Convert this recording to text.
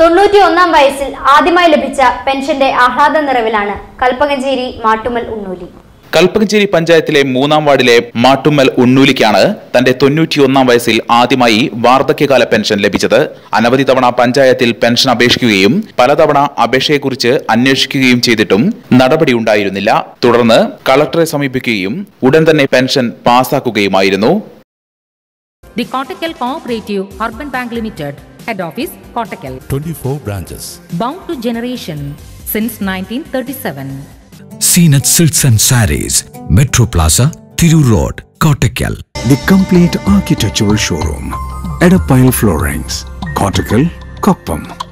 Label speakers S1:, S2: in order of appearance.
S1: തൊണ്ണൂറ്റി ഒന്നാം വയസ്സിൽ ആദ്യമായി ലഭിച്ച പെൻഷന്റെ ആഹ്ലാദ നിറവിലാണ് കൽപ്പകഞ്ചേരി മാട്ടുമൽ ഉണ്ണൂലി.
S2: കൽപ്പകഞ്ചേരി പഞ്ചായത്തിലെ മൂന്നാം വാർഡിലെ മാട്ടുമ്മൽ ഉണ്ണൂലിക്കാണ് തന്റെ തൊണ്ണൂറ്റിയൊന്നാം വയസ്സിൽ ആദ്യമായി വാർദ്ധക്യകാല പെൻഷൻ ലഭിച്ചത്. അനവധി തവണ പഞ്ചായത്തിൽ പെൻഷൻ അപേക്ഷിക്കുകയും പലതവണ അപേക്ഷയെക്കുറിച്ച് അന്വേഷിക്കുകയും ചെയ്തിട്ടും നടപടി ഉണ്ടായിരുന്നില്ല. തുടർന്ന് കളക്ടറെ സമീപിക്കുകയും ഉടൻ തന്നെ pension പാസാക്കുകയുമായിരുന്നു.
S3: The Kottakkal cooperative urban bank Limited, Head Office, Kottakkal.
S4: 24 branches.
S3: Bound to generation since 1937.
S5: Seen at Silks and Saris, Metro Plaza, Thiru Road, Kottakkal.
S6: The complete architectural showroom. Edapile Floorings. Cortical, Koppam.